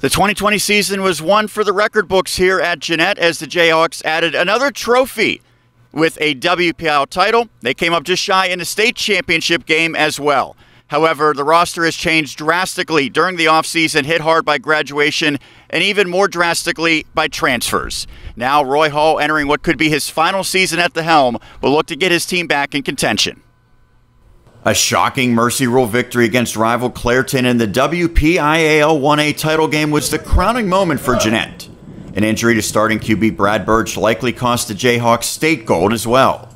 The 2020 season was one for the record books here at Jeannette as the Jayhawks added another trophy with a WPIAL title. They came up just shy in the state championship game as well. However, the roster has changed drastically during the offseason, hit hard by graduation, and even more drastically by transfers. Now, Roy Hall, entering what could be his final season at the helm, will look to get his team back in contention. A shocking Mercy Rule victory against rival Clairton in the WPIAL 1A title game was the crowning moment for Jeannette. An injury to starting QB Brad Birch likely cost the Jayhawks state gold as well.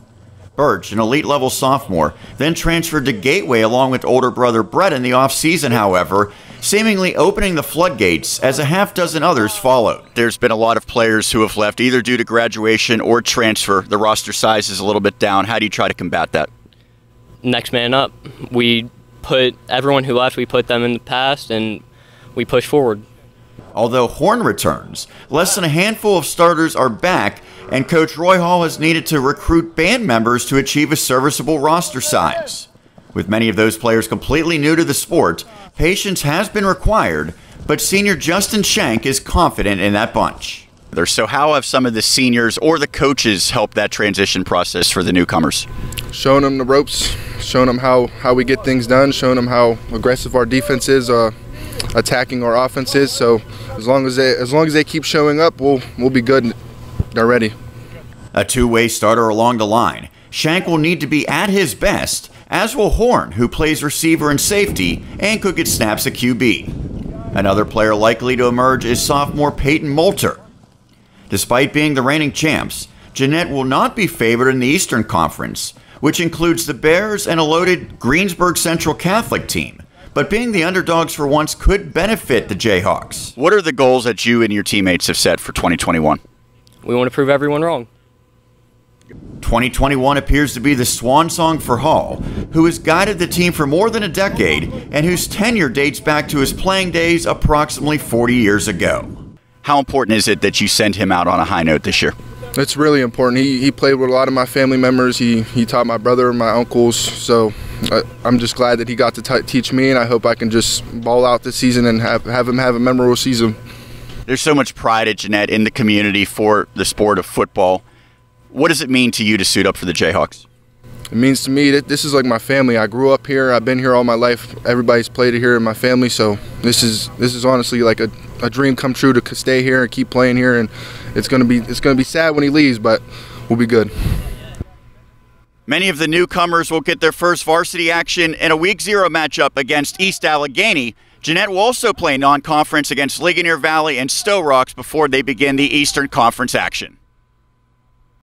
Birch, an elite level sophomore, then transferred to Gateway along with older brother Brett in the offseason, however, seemingly opening the floodgates as a half dozen others followed. There's been a lot of players who have left either due to graduation or transfer. The roster size is a little bit down. How do you try to combat that? Next man up. We put everyone who left, we put them in the past, and we push forward. Although Horn returns, less than a handful of starters are back, and Coach Roy Hall has needed to recruit band members to achieve a serviceable roster size. With many of those players completely new to the sport, patience has been required, but senior Justin Shank is confident in that bunch. So, how have some of the seniors or the coaches helped that transition process for the newcomers? Showing them the ropes, showing them how, how we get things done, showing them how aggressive our defense is, uh, attacking our offense is. So as long as they as long as they keep showing up, we'll we'll be good. They're ready. A two-way starter along the line. Shank will need to be at his best, as will Horn, who plays receiver and safety and could get snaps at QB. Another player likely to emerge is sophomore Peyton Molter. Despite being the reigning champs, Jeannette will not be favored in the Eastern Conference, which includes the Bears and a loaded Greensburg Central Catholic team. But being the underdogs for once could benefit the Jayhawks. What are the goals that you and your teammates have set for 2021? We want to prove everyone wrong. 2021 appears to be the swan song for Hall, who has guided the team for more than a decade and whose tenure dates back to his playing days approximately 40 years ago. How important is it that you send him out on a high note this year? It's really important. He, he played with a lot of my family members. He, he taught my brother and my uncles. So uh, I, am just glad that he got to t- teach me, and I hope I can just ball out this season and have, have him have a memorable season. There's so much pride at Jeannette in the community for the sport of football. What does it mean to you to suit up for the Jayhawks? It means to me that this is like my family. I grew up here. I've been here all my life. Everybody's played it here in my family. So this is this is honestly like a, a dream come true to stay here and keep playing here. And it's gonna be it's gonna be sad when he leaves, but we'll be good. Many of the newcomers will get their first varsity action in a Week Zero matchup against East Allegheny. Jeannette will also play non-conference against Ligonier Valley and Sto-Rox before they begin the Eastern Conference action.